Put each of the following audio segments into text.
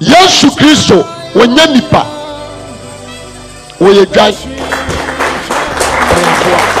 Yesu Kristo, wonyɛ nipa, wɔyɛ dwan, wɔyɛ aboa.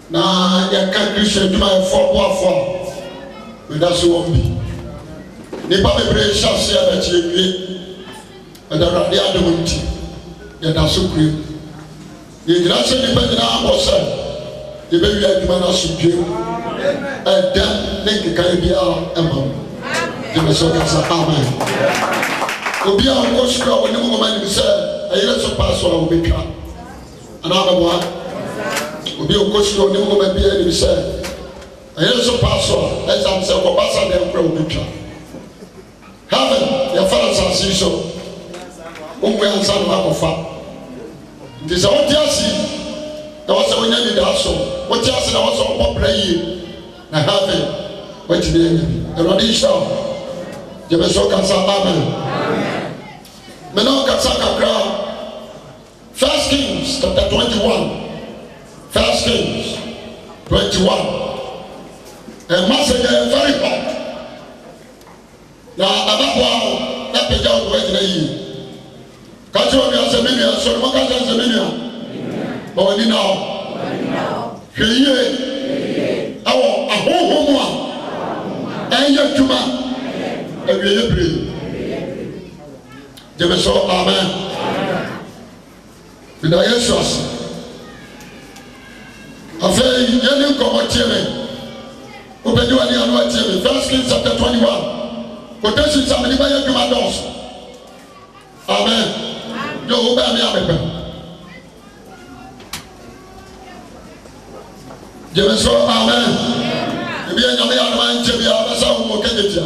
Na yɛka adesua adwumayɛfo aboafo a meda so wɔ mu bi. Nnipa bebree hyɛ aseɛ but yɛnwie. But Awurade adom nti, yɛda so kura mu. Yɛgyina sɛ nnipa nyinaa bɔ sɛ yɛbɛwie adwuma no asomdwoeɛ mu. Ɛdɛ ne nkekaeɛ biara mma mu. Gye me so ka sɛ amen. Obi a ɔkɔ sukuu a ɔnim nwoma nim sɛ ɛyere so paa so a wɔbɛtwa. Anaa mɛboa? Obi a ɔkɔ sukuu a ɔnim nwoma biara nim sɛ ɛyɛ nso paa so a ɛsiane sɛ wɔba sa dɛm kora obi twa. Heaven yɛfa no asase yi so. Wonwui ansa na woakɔfa. Nti sɛ wote ase yi, ɛwɔ sɛ wonya anidaaso. Wote ase na ɛwɔ sɛ wobɔ bra yie na heaven woatumi anya bi. Awurade nhyira wo. Gyeme so kasa amen. Me ne wo kasa kakra. First Kings chapter twenty one First Kings twenty one Ɛmma sɛ yɛn fɛre hɔ na ɛbɛboa wo na pagya wo agyina yie. Ka kyerɛ onua sɛ me nua sɔre mu ka kyerɛ sɛ me nua ma w'ani na hɔ. Hwɛ yie ɛwɔ ahonhom mu a ɛyɛ adwuma awieeɛ bere yi. Gyeme so amen. Meda Yesu ase. Afei yɛni nkɔmmɔ tie me. Wobɛdi w'ani ano atie me. First Kings chapter 21. Quotation sɛ mede bɛyɛ adwuma dɔɔso. Amen. Yɛ wo bɛɛ me amepɛ. Gyeme so amen. Ebi yɛ nyame yɛ adoma nkyɛ biara bɛsa wo wɔ kɛnyɛ tia.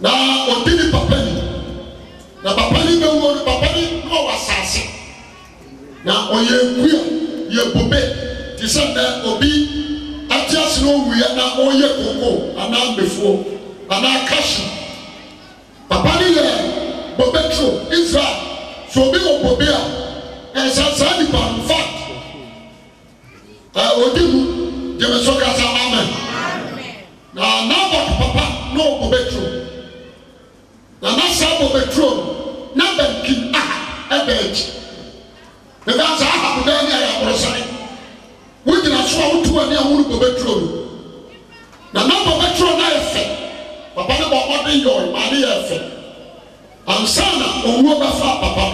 Na ɔdi ne papa ni. Na papa no bɛwuo no, papa no na ɔwɔ asase. Na ɔyɛ nkua, yɛ bobe, te sɛ nnɛ obi ate ase na ɔwuiɛ na ɔreyɛ koko anaa mmefuo anaa cashew. Papa no yɛ bobe turo. Israel, sɛ obi wɔ bobe a, ɛsɛ saa nipa no. Fact. Ɛ odi mu gyeme so kasa amen na Nabot papa na ɔbɔ bɛturo na na saa bɔ bɛturo no na bɛn kim Ahab ɛda akyi ne bɛn sɛ Ahab bɛn ne ayɛ aborosan wo gyina so a wo to ani a wo no bɔ bɛturo no na na bɔ bɛturo na yɛ fɛ papa ne bɔ ɔmɔden yɔre maa ne yɛ fɛ Ansa na owuo bɛfa papa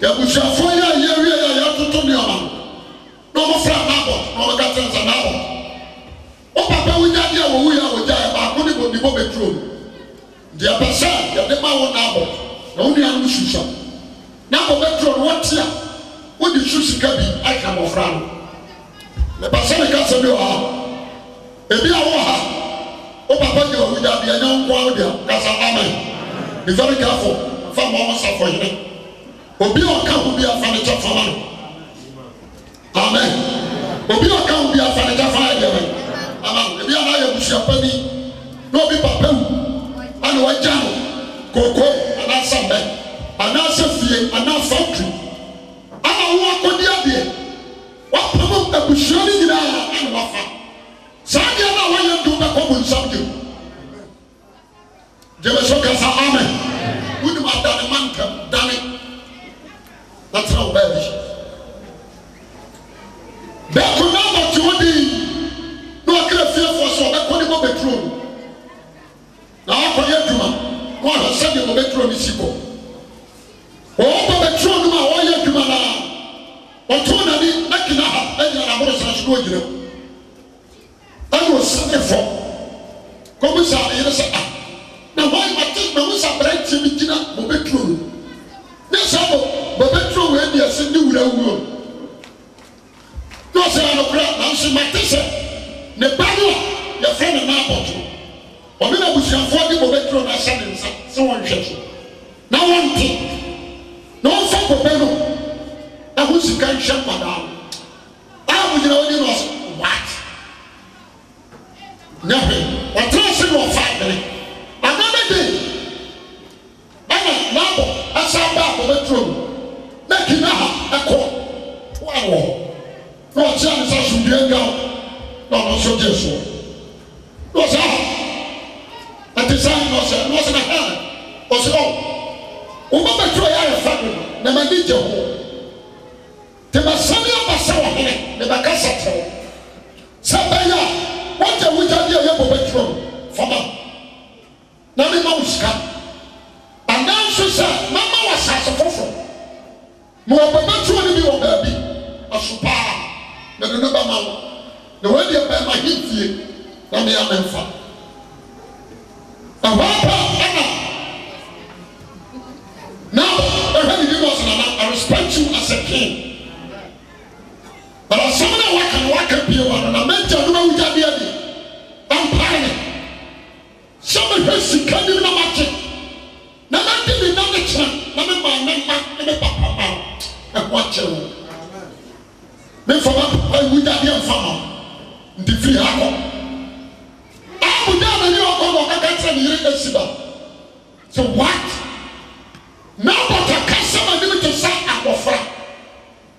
no, abusuafoɔ yɛ ayie wieeɛ a yɛatoto nneɛma no na wɔfrɛɛ Nabot na wɔka kyerɛɛ no sɛ, Nabot, wo papa wu gyadeɛ a wɔwuiɛ a wɔgyaeɛ baako ne bobe bobe turo no, nti yɛpɛ sɛ yɛde ma wo Nabot na wo nuanom susua na bobe turo no wɔte a wode so sika bi ahwɛ mmɔfra no. Mepɛ sɛ meka asɛm bi wɔ ha. Ebia wo wɔ ha, wo papa nyaa owu da bi, ɛnyɛ wo nko ara wo dea. Ka sɛ, Amen. Be very careful, fa mmoa wo safohene. Obi a ɔka wo biara, fa ne kyɛfa ma no. Amen. Obi a ɔka wo biara, fa ne kyɛfa ayɛ deɛ bɛn? Ama no. Ebia na ayɛ abusua pa bi, na obi papa wu, ɛna wagya no kooko anaa sɛmmɛ, anaasɛ fie anaa factory, ama wo akɔdi adeɛ. Wapam abusua no nyinaa na wafa saa deɛ no a wayɛ nto bɛkɔ bonsam de mu. Gyeme so kasa amen. Wonim adane ma ntɛm dane na tena wo baabi. Bɛ ko na ɔte hɔ dinn na ɔkra fiefoɔ sɛ ɔbɛkɔ ne bobeturo no na wakɔ yɛ adwuma na wahwɛ sɛdeɛ bobeturo no si kɔ. Ɔwɔ bobeturo no mu a ɔyɛ adwuma no ara Ɔtoo n'ani na Kinahas gyina n'aborosan so na ogyina mu. Ɛnna osianee fam kobisaa ne yere sɛ, Ah, na hwan? Mate mahu sɛ aberanteɛ bi gyina bobe turo no mu. Nyɛ saa mmom, bobe turo wei deɛ ɛsɛ ne wura wuo no. Na ɔse, Ah, nokorɛ, nanso mate sɛ ne ba no a wɔfrɛ no Nabot no, ɔne n'abusuafoɔ de bobe turo no ahyɛ ne nsa sɛ ɔnhwɛ so. na wɔnte, na wɔmfa bobe no ho sika nhyɛ nkwadaa no a wɔgyina hɔ di no ase. What? Nyɛ hwee. Ɔtena ase na ɔfaa bere. Another day, ɛna Nabot san baa bobe turo no, na Kinaha kɔɔ toa no wɔ hɔ. Na ɔteɛ ne nsa so dua nnua no, na ɔno nso gyee so. Na ɔse, Ah, ɛte sɛn? Na ɔse, na ɔse no, Ɛhɛɛ. Ɔse, Oh, wo mma bɛtwerɛ yɛ ayɛ fɛ dodo, na m'ani gye ho. Nti masane aba sɛ ɔhene mebɛkasa kyerɛ wo, sɛ ɛbɛyɛ a woagya wo gya deɛ ɛyɛ bobe turo no, fa ma me, na memma wo sika, anaa nso sɛ mɛma wo asase foforɔ. Ma ɔbɛba tuo no bi wɔ baabi, aso paa, mede no bɛma wo, na wei deɛ bɛn m'ahentie na me ara memfa. Ɛhɔ ara pɛ na Nabal bɛhwɛ ne Nimbus na na, I respect you as a king, but asɛm no a woaka no, woaka pie wɔ ha no, na m'agyanom awugyadeɛ deɛ, ɛmpare me. Sɛ mehwɛ sika nim na magye na madi ne nna ne kyena na me maa me mma ne me papa mma no, ɛho akyere wo. Me mfa ma papa nwu da adeɛ mfa ma wo nti firi ha kɔ. Amu daa n'ani ɔkɔ na ɔkaka kyerɛ ne yere Esiba sɛ, What? Nabot aka sɛ m'anim te sɛ abɔfra?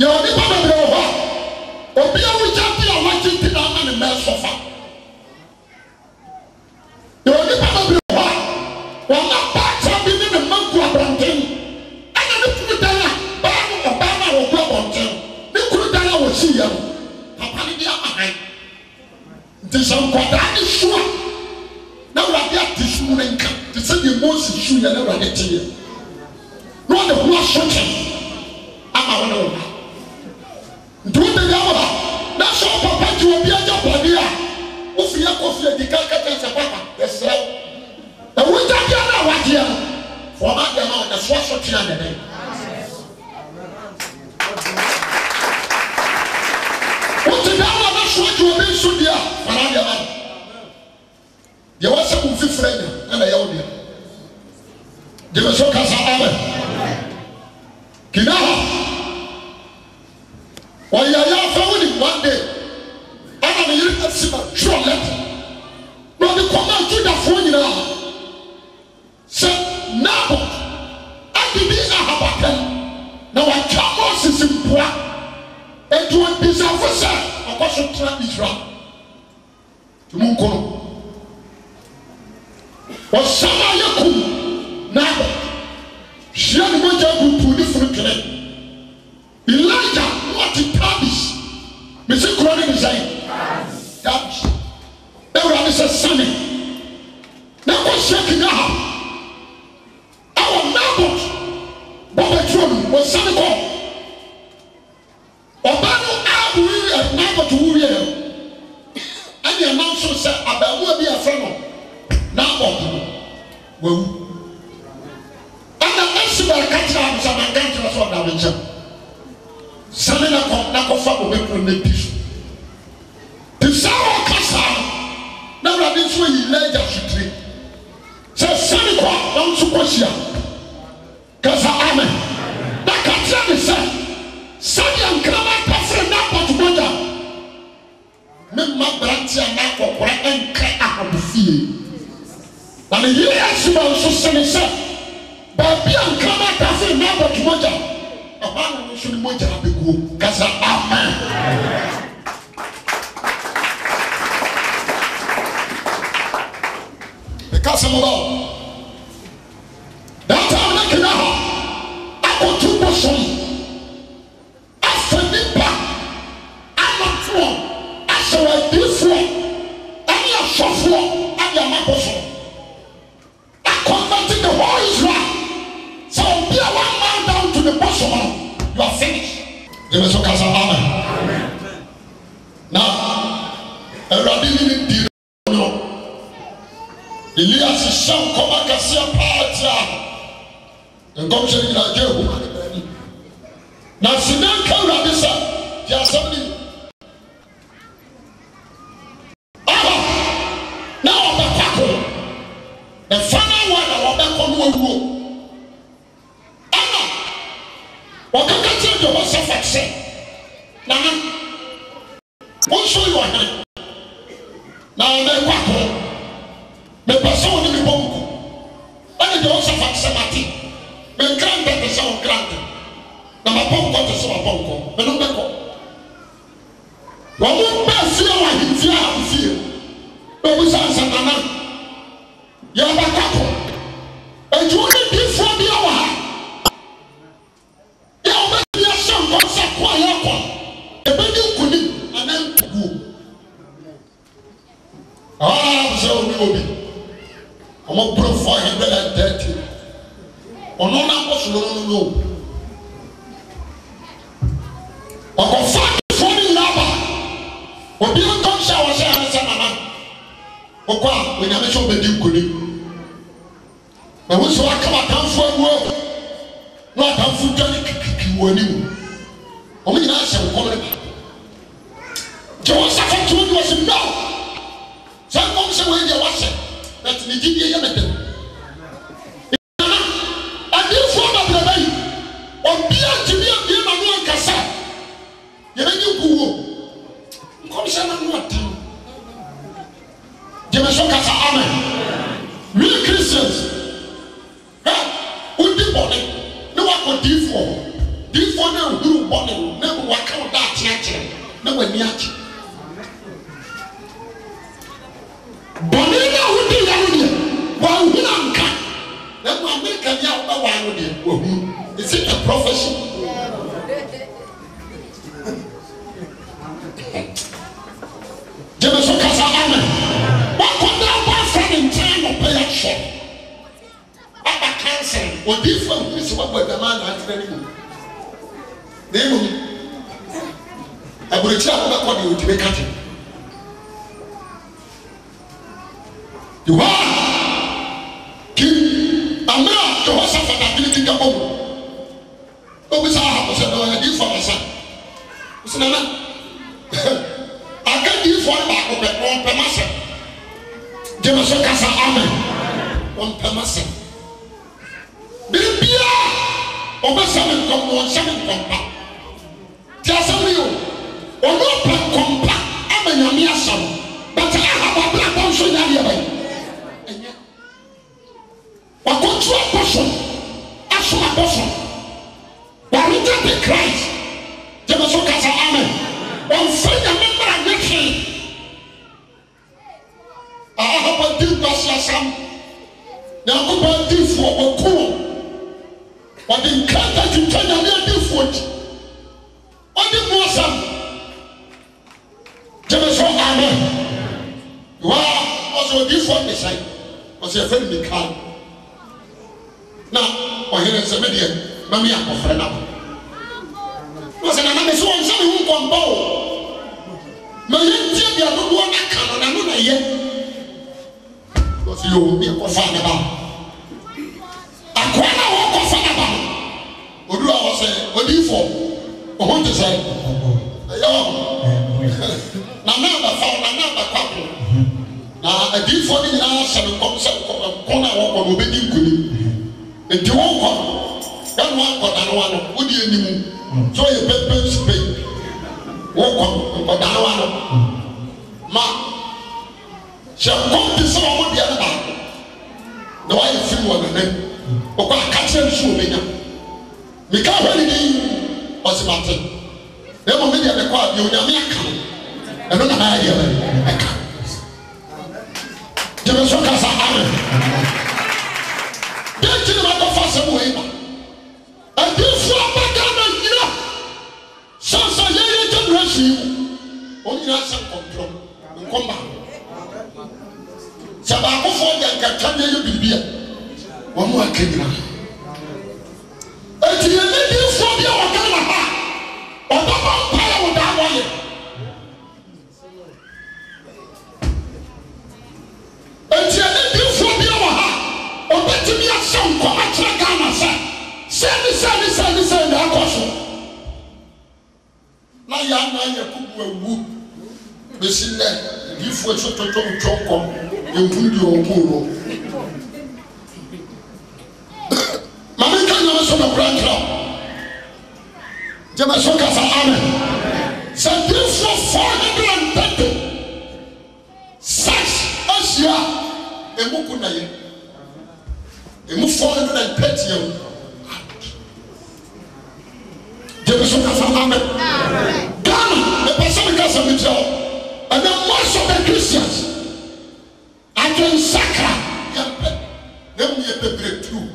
Yɛwɔ nnipa bebree wɔ hɔ a, obi awugya bi a wagye nti na ama ne mma ɛsɔfa. Yɛwɔ nnipa bebree wɔ hɔ a, wɔn abaakyerɛ bi ne ne mma gu abɔnten, ɛna ne kunu dan a baa no ɔbaa no a wɔgu abɔnten, ne kunu dan a wɔsi yam, papa no de ama hann. Nti sɛ nkwadaa no su a, na Awurade ate su no nka, te sɛ deɛ Mose suiɛ na Awurade teeɛ, na ɔde ho asotwe ama wo ne wo mma. Nti wode deɛ wɔ ha, na sɛ wo papa gye obi agyapadeɛ a, wo fie kɔ fie di kan ka kyerɛ sɛ, Papa, yɛsrɛ wo, awugyadeɛ no a wagyeɛ no, fa ɔma deɛ ma wo, na so asotwe anyɛ dɛn? Wote na ama no so agye obi nso deɛ a, fa n'adeɛ ma no. Deɛ wɔsɛ wo mfifiri anya, ɛna ɛyɛ wo deɛ. Gye me so kasa amen. Kinaha wɔyɛ yɛ afɛ wo ni one day ɛna ne yere asi ma twerɛ lɛtɛ na ɔde kɔma Judafoɔ nyinaa Sɛ Nabot adidi Ahab atɛn, na watwa Moses mpoa, enti ɔdisɛɛfo sɛ ɔkɔ so tra Israel mu nko no. Ɔsamaria kum Nabot, hwie ne mogya gu Tuunifo no twene. Elijah ma te Taabish. Mese kuro no de sɛn? Taabish. Na Awurade sɛ, Sane na kɔhyia King Ahab ɛwɔ Nabot bɔbɛ turo no mu. Ɔsane kɔ. Ɔbaa no Ahab wu ɛ Nabot wu wieɛ no, ɛne ɛnam so sɛ abaamuwa bi a yɛfrɛ no Nabot no, Wawu. Ɛnna Isebel ka kyerɛɛ Ahab sɛ, Manka ankyerɛ wo sɛ ɔda me nkyɛn? Siane na kɔ na kɔfa bobe koro na di so. Te saa a ɔreka saa no, na Awurade nso ayi Elija asutire sɛ, Siane kɔ na wo nso kɔhyia no. Ka sɛ, Amen! Na ka kyerɛ no sɛ, 'Sɛdeɛ nkraman tafere Nabot mogya no, Me mma mmerante anaa nkɔkoraa nka ahɔhofie. Na ne yere Yesebel nso se no sɛ, Baabi a nkraman taa fee Nabot mogya no, ɛhɔ ara na wo nso ne mogya abɛguo. Ka sɛ, Amen. Meka sɛ moba o. That time na Kenya ha akɔtu bosom. Afei nnipa ama Krom ahyɛ wɔn adiyifoɔ ne asɔfoɔ de ama abosom, a converting the whole Israel, sɛ obi a wɔn bow down to ne bosom no, you are finished. Gyeme so ka sɛ amen. Na Awurade ne ne din. no, Elias hyɛ nkɔm akɛseɛ paa tiaa no. Ne nkɔmhyɛ no nyinaa gyee Yehowa ne bɛ di. Na Simei ka Awurade sɛ, Tie asɛm no yi. Ahab na ɔbɛkɔ ako, na fa no awɔ na wɔbɛkɔ no awuo. Ɛna wɔkɔka kyerɛ Yehosafat sɛ, Nana, Wo nso yɛ ɔhene. Na merekɔ ako. Mepɛ sɛ wo ne me bɔ nko. Ɛnne Jehoshaphat se, Mate. Me nkrantɛ te sɛ wo nkrantɛ, na m'apɔnkɔ te sɛ w'apɔnkɔ. Me ne wo bɛkɔ. Wɔbaa fie wɔ ahemfie Ahab fie, na obisaa no sɛ, Nana, yɛrebɛkɔ ako. Enti wo ne difoɔ bi wɔ ha? Deɛ ɔbɛdi ahyɛ nkɔm sɛ ako a yɛreko no, ɛbɛdi nkonim anaa nkoguo. Ɛhɔ ara na mesrɛ wo ne obi, wɔboro 430, ɔno na nkɔsono no no ne obi. Ɔkɔfa adefoɔ no nyinaa ba. Obi nkɔm hyɛ a wɔhyɛ ara sɛ nana, wokɔ a Onyame sɛ ɔbɛdi nkonim. Mahu sɛ woaka w'atamfo agu o, na w'atamfo dwane kikirikiri wɔ w'anim. Wɔn nyinaa ahyɛ nkɔm no baako. Jehoshaphat tumi de wɔsi no, saa nkɔm sɛ wei deɛ wahyɛ, but ne gyidie yɛ me den. Nana, adiifoɔ babraba yi, obiara ntumi abie n'ano ankasa. Yɛn ani gu wo nkɔmhyɛ no ano atɛn. Gyeme so ka sa amen. Real Christians hɛ wodi bɔne ne wakɔ diifoɔ hɔ diifoɔ no ahunu wo bɔne no na abu waka wo daakye akyerɛ wo na wani agye. Bɔne no a wode yɛ no deɛ, wanhunu anka, na mmom Amerikani a wobɛware no deɛ, wahunu. Is it a prophecy? Gye me so ka sɛ, Amen. Woakɔda wo boyfriend nkyɛn anɔpa yi asɔre. Aba ka nsɛm. Odiyifo a hunu sɛ wabɔ adwaman na antena ne mu, na mmom aburokyiri a wobɛkɔ deɛ ɔtumi ka te. Yehoah king, mmerɛ a Jehoshaphat adwene dida bɔ mu. Wobisaa Ahab sɛ, 'Na ɔyɛ diyifo anasa? Ose, 'Nana, aka diyifo no baako pɛ, na ɔmpɛ m'asɛm. Gye me so kasa amen. Ɔmpɛ m'asɛm. Bere biara ɔbɛhyɛ me nkɔm, na ɔnhyɛ me nkɔm pa. Te asɛm no yi o. Ɔno ɔpɛ nkɔm pa ama Nyame ahyɛ no. But Ahab abrabɔ nso nyɛ adeɛ bɛn? Ɛnyɛ. Wakɔtu abɔsom asom abɔsom Waregya de Christ gyeme so ka sɛ amen Ɔnfa Nyame mmara nyɛ hwee Aah wadi nkwaseasɛm Nyankopɔn adiifoɔ waku wɔn Wɔde nkrata twitwa Nyame adiifoɔ ti. Ɔde mu asɛm. Gyeme so amen. Waa ɔsɛ odiifoɔ Mesae. Ɔsɛ yɛfrɛ no Mikael. Na ɔhene nsɛ me deɛ ma me akɔfrɛ no aba. Na ɔsɛ nana me so ɔnsɛ me ho nkɔmpa o. Ma yɛntie deɛ dodoɔ no aka no nano na yɛ. Na ɔsɛ yoo me kɔfaa ne ba. Akoa no a wɔrekɔfa no aba no, ɔduu hɔ a, ɔse, Odiyifoɔ, wo ho te sɛn? Ɛyɛ wo ho? Na na ɛbɛfa wo, na na ɛbɛkɔ ako. Na adiyifoɔ no nyinaa hyɛ no nkɔm sɛ ɔko no a wɔkɔ no, ɔbɛdi nkonim. Enti worekɔ no, woannu ankɔdane w'ano. Wo deɛ nni mu sɛ ɔyɛ pempens pɛ yi. Worekɔ no, nkɔdane w'ano ma. Hyɛ nkɔm di sɛ wɔn deɛ no baako na wayɛ firi wɔ ne nan mu kɔ a ka kyerɛ no so ɔbɛnya. Mika hwɛ ne din ɔse mate na mmom me deɛ mekɔ a deɛ Onyame aka no ɛno na mayɛ deɛ bɛn ɛka. Gyeme so kasa amen. Dɛn nti na makɔfa asɛm wei ba? Adiifoɔ aba Ghana nyina. Sasa yɛ yɛ generation yi mu wɔn nyinaa sɛ nkɔmtorɔ nkɔm baako sɛ baakofoɔ deɛ nka twa deɛ yɛ biribi a wɔn a aka nyinaa eti yɛ ne diifoɔ bi a wɔka na ha ɔbɛbɔ mpaeɛ wɔ daa wɔyɛ Enti ɛnɛ diifoɔ biara wɔ ha a ɔbɛtumi ahyɛ nkɔm akyerɛ Ghana sɛ sei ne sei ne sei ne sei na ɛrekɔ so na yɛn anan yɛ kuku awu bɛsi nnɛ diifoɔ so toto ntwo nkɔm yɛnhunu deɛ ɔkuu no ma menka nyame so nɔkorɛ nkyerɛ Gyeme-so ka sa amen. Sɛ difoɔ four hundred and thirty six ahyia a, emu ku na ye. Emu four hundred and thirty awu. Gyeme-so ka sa amen. Ghana, mepɛ sɛ meka asɛm bi kyerɛ wo. Ɛnɛ, most of the Christians, Adwensakra yɛ pɛ na mu yɛ bebre true.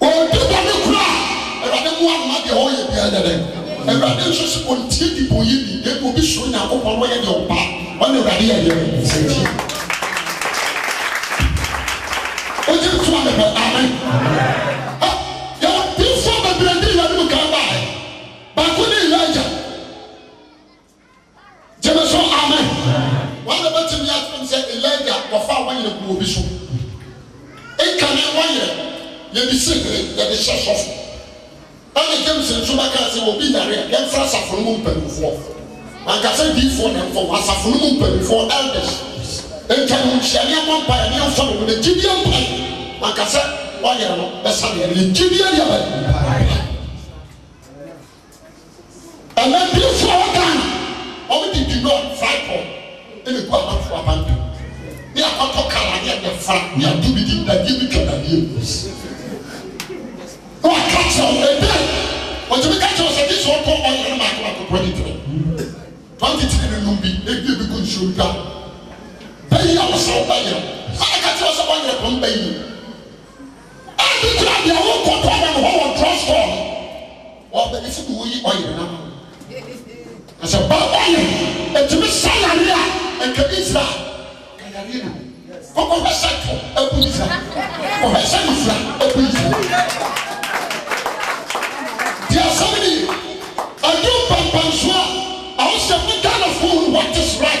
Obi bɔne kora a Awurade moa no ma deɛ ɔyɛ biara yɛ dɛn? Awurade nso se ɔntie dibɔnyɛni na mmom obi suro Nyankopɔn na ɔyɛ deɛ ɔpɛ a ɔne Awurade yɛ deɛ bɛn? Nsatie. Wogye nso a mepɛ amen. Ha, yɛwɔ difoɔ bebree de Awurade mu kan baeɛ. Baako ne Elijah. Gyeme so amen Wan na obetumi akyerɛ me sɛ Elijah kɔfaa wayerɛ guu obi so? Nkane wayerɛ yɛde si hene, yɛde hyɛ sɔfo. Ɛna James nso bɛkaa sɛ obi yare a yɛmfrɛ asafo no mu mpanimfoɔ. Wanka sɛ diifoɔ na ɛmfa wo, asafo no mu mpanimfoɔ, elders, ntwa ne ho nhyia ne yɛmmɔ mpaeɛ ne yɛmfa no ho ne gyidie mpae. Wanka sɛ wayerɛ no bɛsa ne yare, ne gyidie deɛ bɛn? Mpae. Ɛnɛ bi nso a wɔdan no wɔn de di no a fraipɔn ɛna egu amanfo amanne ne akɔtɔ kar a ne ɛnyɛ fa ne ade bi di dadeɛ bi twa dadeɛ mu na waka kyerɛ wo ɛdɛ wɔtumi ka kyerɛ wo sɛ gye sɛ ɔtɔ ɔyɛ no baako baako twenty three twenty three no nom bi na ebie bi gu nsuo mu dwa bɛyi a wɔsɛ wobɛyɛ saa na ka kyerɛ wo sɛ wɔyɛ no bɛyi Ade koro a deɛ wo kɔ tɔ nam hɔ wɔ drug store no wɔ bɛ nso de wo yi ɔyere no ama wo na sɛ baa baa yɛ ɛtumi sa yareɛ a ɛka Israel ka yareɛ no mu kɔ kɔ hwɛ sɛ to abu Israel kɔ hwɛ sɛ nifra abu Israel ti asɛm ni ɛdu mpampanso a ɛho sɛ mo Ghana fo what is right.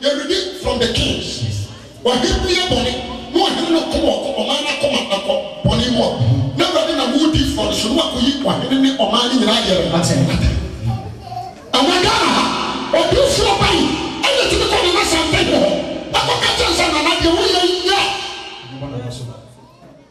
Yɛ reading from the Kings Ɔhebri yɛ bɔne na ɔhene no ko wɔ ɔko ɔman no akoma akɔ bɔne mu a, na Awurade nam wo odiyifoɔ no so na wakoyi ɔhene ne ɔman no nyinaa yɛrɛ atɛn. Ɛnnɛ Ghana ha, odiyifoɔ bɛn ɛna tumi kɔ Nana Asantehene hɔ ɛkɔ ka kyerɛ no sɛ Nana deɛ wo yɛ yi yɛ.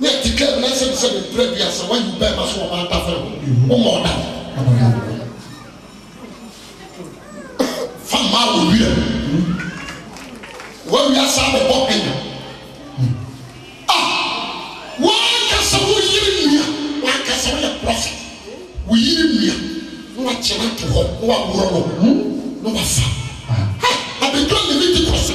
Nyɛ tike a na sɛn sɛ me mpira bi a sɛ wa yi bɛɛma so wɔ maa tafere ho wo mɔ ɔda no na ma yɛ wo fa mmaa wɔ wira mu wa wia saa bɛ bɔ anya a wa ka sɛ wo yiri nua wa ka sɛ wo yɛ prɔfɛ wo yiri nua na wa kyɛ na to hɔ na wa wuro no na wa fa ha abɛdwa ne ne di kɔ so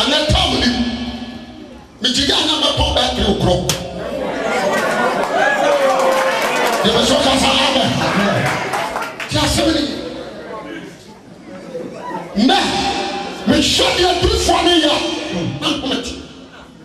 Ɛnɛ tɔn me nim. Me gye yɛ na mɛ tɔn bɛɛ kiri okorɔ. Yɛ bɛ sɔ kasa amɛ. Ti asɛm ni. Nɛ me hyɛ deɛ dirifoɔ ne yɛ na nkɔmɛ ti.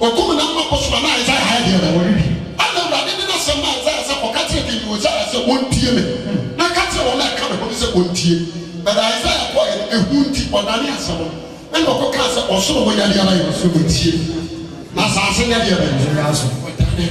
Wokum no ama bosoma no a Isaiah ayɛ deɛ bɛn? Wɔwe bi. Ɛnna Awurade de n'asɛm maa Isaiah sɛ, Kɔka kyerɛ King Hosea sɛ ɔntie me, na ka kyerɛ wɔn a ɛka me ho no sɛ wɔntie. But Isaiah kɔeɛ no, ehu nti, ɔdanee asɛm no, ɛnna ɔkɔkaa sɛ, Ɔsoro ho nyɛ deɛ bɛn? Ɔsoro ntie, na asase nyɛ deɛ bɛn? Ɔdanee.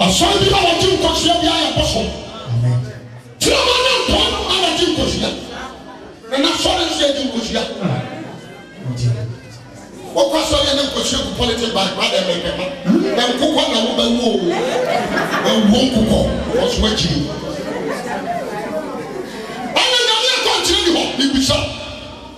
Asɔre bi a wɔgye nkosua biara yɛ abosom. Tiawa ne ntɔn no ara na gye nkosua. Na n'asɔre nso yɛ gye nkosua. Wokɔ asɔre a na nkosua gu pɔlitin bag mu adɛn bɛn bɛma. Na nkokɔ na wobɛwu o. Wawuo nkokɔ wɔ so akyiri. Ɛna nyame akwankyerɛ ni hɔ? Mebisa.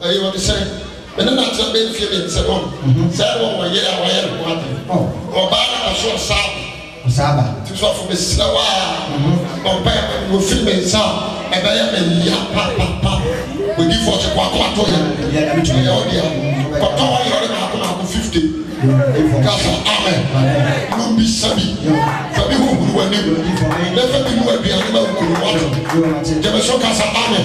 Eye ɔde sɛ, Me ne no atena bɛyɛ mfie mmiɛnsa no ɔno saa wɔ wɔ yere a wayɛ ne ho ade wɔ ɔbaa no kɔ so ɔsaaba ɔsaaba nti so afo mesrɛ wo a bɔ mpaeɛ ma me ɔfiri me nsa a ɛbɛyɛ me ya pa pa pa odiifoɔ kyɛ kɔ akoma to yɛ ɛyɛ wo dea kɔtɔ hɔ yɛ ɔde maako maako 50 ka sɛ amen nom bi sa bi fa bi hohoro w'anim na fa bi mu aduane ma wokunu wate gyeme so ka sɛ amen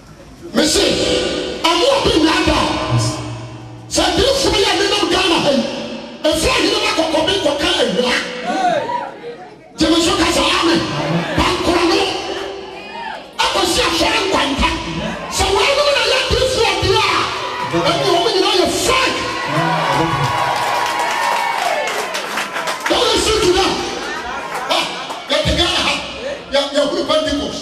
Mese ɔmo a bɛnnaadaa wo. Sɛ adiyifoɔ yi a nenam Ghana ha yi ɛfiri ahenema kɔkɔbe kɔka ahina gyeme so ka sɛ amen bankorɔno ɛkɔsi asɔre nkwanta sɛ weinom na ɛyɛ adiyifoɔ deɛ a ɛneɛ ɔmo nyinaa yɛ fake Don't listen to them ah yɛte Ghana ha yɛ yɛhunu Pentecost.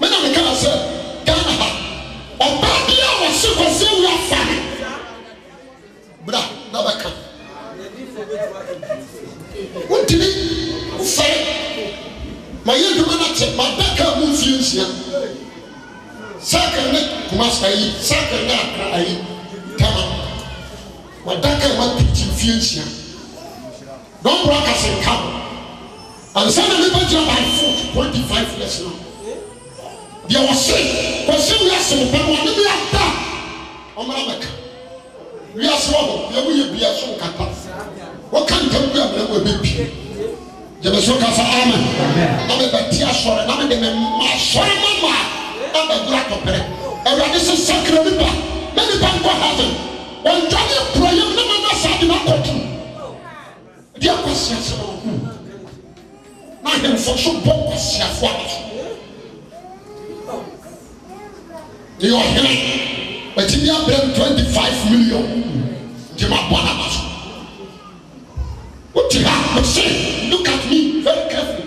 Me na me kaa sɛ Ghana ha ɔbaa bi a ɔse Kwasi Awuraa fa me bra na bɛ ka wontumi mfɛre ma yɛ adwuma na te ma bɛ ka mu mfie nsia saakere ne Kumasi ayi saakere ne Accra ayi tama ma da ka ma piti mfie nsia. Don Brothers nka ho. Ansa na mebɛgyina by foot twenty five years no, deɛ ɔse Kwasi wiase mo pɛ no ɔne me ada a, ɔmmra mɛka. Wiase wɔ hɔ, deɛ woyɛ bia so nkata. Woka ntam gu amena mu a, ɛbɛpie. Gyeme so ka sɛ Amen. Na mebɛte asɔre na mede me m'asɔre mama abɛgoro atɔpere. Awurade se sakra nipa, ma nipa nkɔ heaven. Wɔndwane mpurayɛm na manya saa de no akɔto mu. deɛ kwasiase no no na ahemfo nso bɔ kwasiafo adeso meyɛ ɔhene matumi abrɛ m 25 million nti mabɔ no aba so wote ha mese look at me very carefully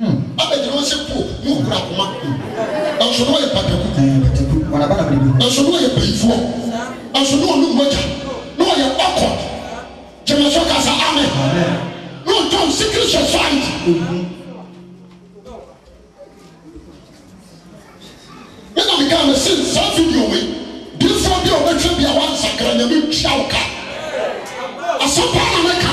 Hu, abɛgyina hɔ sɛ kuo, ne ɔhura koma. Hu, nso ne ɔyɛ pataku. Ɛɛ, pataku, wɔn aba na mede bɛhu. Nso ne ɔyɛ bayifoɔ. Saa. Nso ne ɔnum mogya. Saa. Ne ɔyɛ awkward. Saa. Gyeme so ka sɛ, Amen. Amen. Ne ɔntɔn secret society. Ɔnni. Me na mekaa no se saa video wei, difoɔ bi a ɔbɛhwɛ bi a wansakra, Nyame ntua wo ka. Asɛm paa na meka.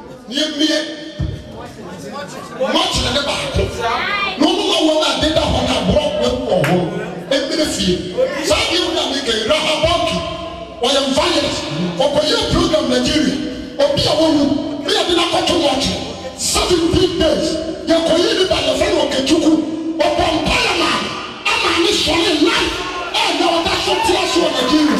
Yemmue mɔkyere ne baako na ɔmoma wɔn a deda hɔ no a borɔn awu wɔn ho no mmra fie. Saa deɛ wo na meka yi, Rahab Bawki, ɔyɛ mfayers, ɔkɔyɛɛ program Nigeria, obi a wawu na yɛde no akɔto mɔkyere, 17 days, yɛkɔyii ne ba, yɛfrɛ no Okechukwu, ɔbɔɔ mpaeɛ maa no, ɛmaa no sɔree life a ɛnnɛ ɔda so te ase wɔ Nigeria.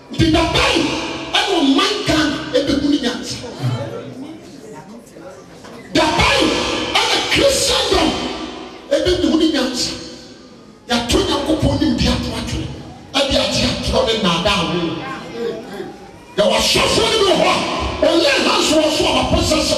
De dabae na ɔman Ghana ɛbɛhu ne nyansa. Dabae na Christendom ɛbɛhu ne nyansa. Yɛato Nyankopɔn nimdeɛ ato atwene de agye atorɔ ne nnaadaa ho. Yɛwɔ asɔfoɔ no bi wɔ hɔ a, ɔyɛ hands wɔ so a, wapɛ sɛ sɛ.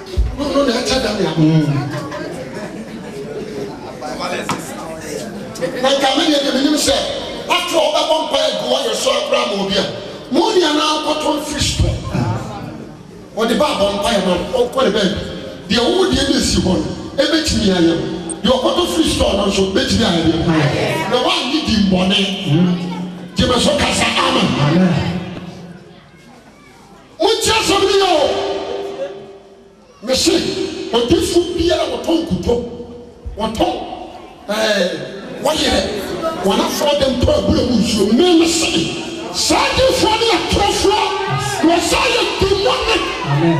No no na ɛkyɛ da mea. Na nka me deɛ deɛ menim sɛ after a wobɛbɔ mpa agu ayɛ so akora ma obi a ma wo nua no ankɔtɔ mfiri store ɔde ba abɔ mpa yɛ ma no ɔnkɔ ne baabi deɛ wo deɛ na ɛsi hɔ no ɛbɛtumi ayɛ no deɛ ɔkɔtɔ firi store no nso bɛtumi ayɛ deɛ na woanye di mbɔne gyeme so kasa amen Montie asɛm no yie o, mese, ɔdifo biara a wɔtɔn nkutoo, wɔtɔn, ɛɛ, wɔyerɛ wɔn afra de ntɔ abura mu nsuo, me mese, saa adiyifoɔ no yɛ atorofoɔ, na wɔsan yɛ demonic. Amen.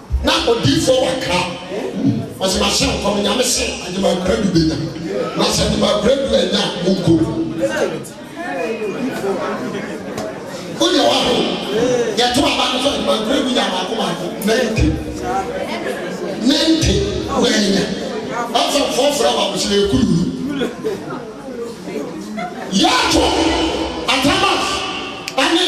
Na odiyifoɔ wa ka, ɔse mahyɛ nkɔm Nyame se Anyamakura du bɛnya, na sɛ Anyamakura du annya a monkɔ mu. Wo deɛ wa ho, yɛ to aba no so Anyamakura du nya maako maako, nante, nante, wanya, ɔsɛ ɔfoɔ frɛ wa ɔsɛ yɛ kururu. Yɛ to, Atamas, ane.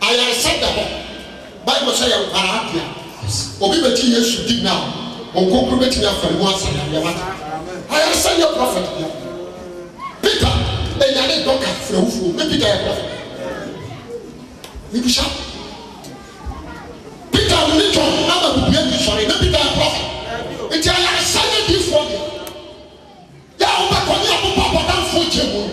Ayarsa da hɔ. Bible sɛ yɛnkwalaa de a, obi bɛgye Yesu di nnɛ a, Hon Kronkron bɛtumi afa ne mu asa yareɛ no ata. Ayarsa nyɛ prɔfɛt dea. Peter ɛnyane Dorcas firi awufoɔ mu. Ne Peter yɛ prɔfɛt? Mebisa wo. Peter wone John ama bubua nyi sɔre. Ne Peter yɛ prɔfɛt? Nti ayarsa nyɛ diifoɔ dea. Yɛ a wobɛkɔ ne abopa bɔdamfoɔ gya mu no.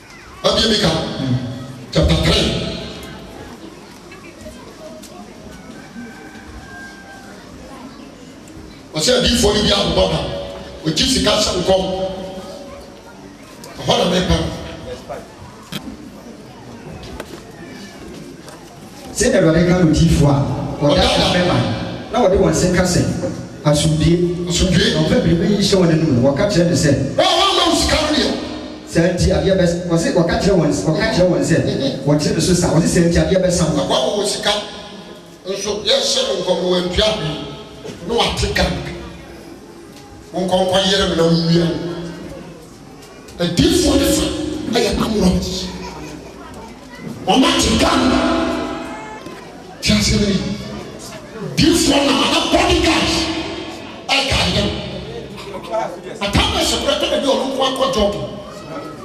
Wabie Mika chapter three. Ɔsɛ adiifoɔ no bi abobɔ da. Ɔgye sika hyɛ nkɔm. Ɛhɔ na mepɛ no. Sɛ Awurade ka no diyifoɔ a, wɔdaadaa mɛma, na wɔde wɔn nse ka sɛ, Asomdwie! Asomdwie! Na wɔfa biribi hyɛ wɔn anom no, wɔka kyerɛ no sɛ. Wɔn a wɔammɔ wo sika no deɛ. Saa nti adeɛ bɛ, wɔse, wɔka kyerɛ wɔn, wɔka kyerɛ wɔn sɛ, wɔkyere no so sa, wɔse, saa nti adeɛ bɛsa wo. Na wɔammɔ wo sika nso, yɛhyɛ no nkɔm na wantua hwee, na wate gank. Monkɔ nkɔyere no na monwia no. Adiifoɔ no fa yɛ Amulɔt. Wɔn agye Ghana. Te aseɛ no yie. Diifoɔ na na body guards ɛguide no. At times koraa ɛtɔ da bi a ɔno nko ara kɔ jogging.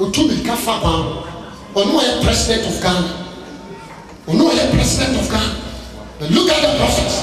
Ɔtu mirika fa kwan ho. Ɔno a ɔyɛ President of Ghana. Ɔno a ɔyɛ President of Ghana. But look at the prophets.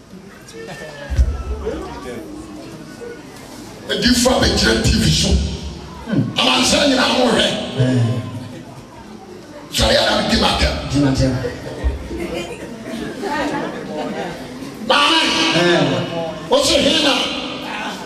Adifo a bɛgyina TV so amansan nyinaa mo hwɛ sɔre a na medi m'atɛm. Maame, wose he na?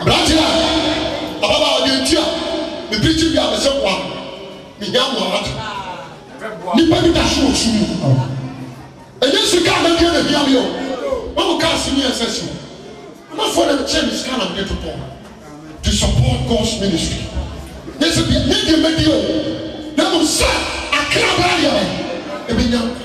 Aberanteɛ a, ababaawa deɛ nti a me preaching bia me sɛ boa no, me hia boa wate. Nipa bi da so wɔ sum mu. Ɛnyɛ sika a mɛtua na hia me o. Mɛ mo kaa sini a ɛsɛ si o. Mɛ fɔ na me kyɛ me sika na me de totɔ to support God's ministry. Nyɛ sɛ bia nyɛ deɛ mɛdi o. Na mmom sɛ akra bɛa deɛ bɛn ɛbɛnya nkwa.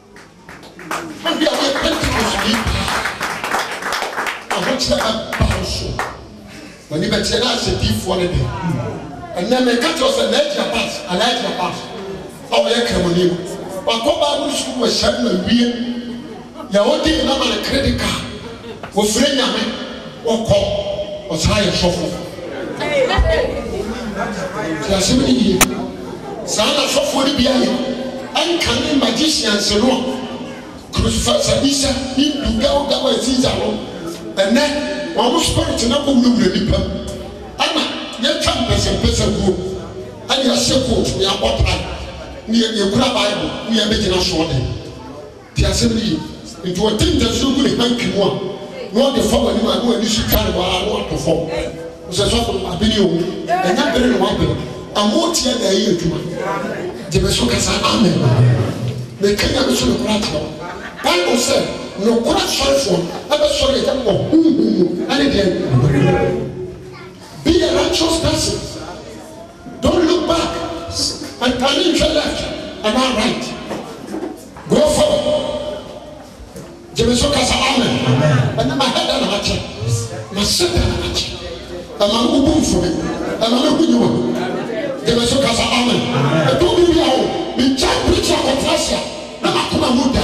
Ebia woyɛ Pentekost yi bi a, ahokyerɛ bɛba wo so. W'ani bɛkyerɛ na ahyɛ diifoɔ no den. Ɛnnɛ meka kyerɛ wo sɛ Laji Abbas, Alhaji Abbas a ɔyɛ Kramoni no, wakɔ Bible sukuu, wahyia no, wawie. Deɛ ɔdii no na ama no credit card. Ɔsrɛ Nyame, ɔkɔ, ɔsan yɛ sɔfo. Te asɛm no yie? Saa na asɔfoɔ no bi ayɛ. Ɛnka ne magicians no a crucifixer bi sɛ Hindu girl da ma Caesar no. Ɛnnɛ, wɔn spirit no akɔwurawura nnipa mu. Ɛna yɛatwa mpɛsɛmpɛsɛ guo, na yɛahyɛ coat, na yɛabɔ tie, na yɛkura Bible, na yɛrebɛgyina asoɔden. Te asɛm no ye. Enti ɔte ntasuo gu ne hanky mu a na ɔde fa w'anim a na w'ani so twa no ara na watɔ fam. Wosɛ sɔfo no mabene o, ɛnyɛ bere na wabene. Ama ɔte ada ayi adwuma. Gye me so ka sa amen no. Meka Nyame so nokorɛ akyerɛ wo. Bible sɛ nokorɛ asɔrefoɔ no bɛsɔre agya wɔ honhom mu ɛne deɛn? Be a righteous person. Don't look back, Ɛntane nhwɛ left anaa right, Go forward, Gyeme so ka sɛ amen, Ɛnɛ mahɛ dɛ na makyɛ, Mahyɛ dɛ na makyɛ, Ɛma me wo bo mfu me, Ɛma me ho nyi wo, Gyeme so ka sɛ amen, Ɛduru baabi a o, Menkyɛn preacher kɔtra ase a, Na m'akoma mu dɛ.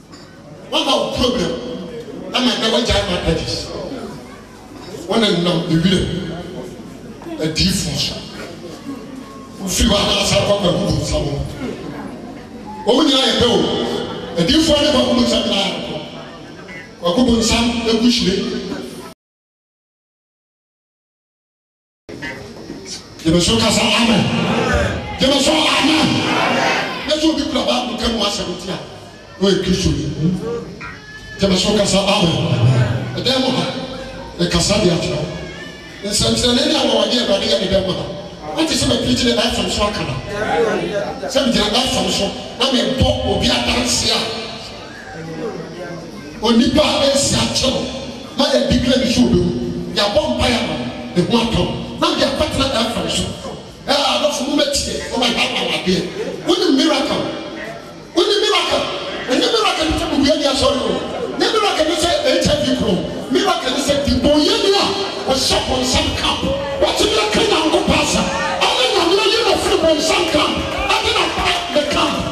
Wama wo program ama nnɛ wagyae marriages wo ne nam ne wira adiifo so wofiri hɔ anaa sare kɔ kwahu bu nsa ho wɔn nyinaa yɛ pɛ o adiifo ne kwahu bu nsa nyinaa kwahu bu nsa egu hyire Gyeme so ka sɛ amen. Gyeme so amen. Na sɛ obi kura Bible ka mu asɛm nti a, na ɔyɛ Kristoni. Gyeme so ka sɛ amen. Ɛdɛn mu ha, mekasa de akyerɛ wo. Nsɛnkyerɛnne ne anwanwadeɛ a Awurade yɛ ne dɛn mu ha. Wote sɛ mapirikyi ne FM so aka da sɛ megyina FM so na mebɔ obi adanseɛ a. Onipa nsi akyɛ no na yɛ declare ne sɛ ɔbɛwu, yɛabɔ mpaeɛ ama no, ne ho atɔ no, na ɔde akɔtena airfare so. Ɛɛa adɔfo momma tie, oh my god awadeɛ, wonim miracle, wonim miracle, ɛnyɛ miracle ne sɛ bubuyɛni asɔre oo, nyɛ miracle ne sɛ HIV kuro oo, miracle ne sɛ dibɔnyɛni a ɔhyɛ bonsam camp watumi aka Nyankopɔn asɛm, ɛne Nyame ayi no afiri bonsam camp ɛde no aba ne camp.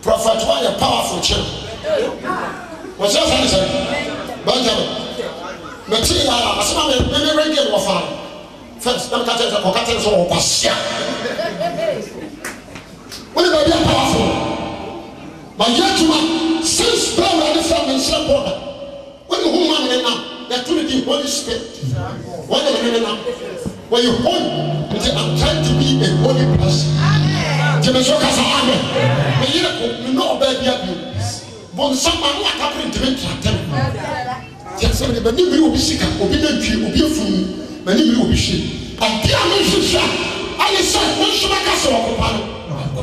Prophet wa yɛ powerful kyew. Wɔ sɛ fɛn sɛ Benjamin. Me tee ya na ɔsɛ ma me me me ringe no wɔ fa no. First na me ka kyerɛ sɛ ɔka kyerɛ sɛ ɔwɔ kwasia. Wone baabi a powerful. Ma yɛ adwuma since bra awurade fɛ me nsɛ bɔ da. Wɔde hom ma me ne nam, yɛto no din Holy Spirit. Wɔde me ne ne nam, wɔyɛ holy, nti I'm trying to be a holy person. Gye me so ka sɛ amen. Me yere ko, me ne ɔbaa bi abiem. Bonsam ma no atakoro ntumi ntra atem. Te ase mede m'ani mire obi sika, obi nantwie, obi afunumu, m'ani mire obi hwee. Adeɛ a me nhwehwɛ a ɛne sɛ me nso mɛka sɛ ɔko pa no na makɔ.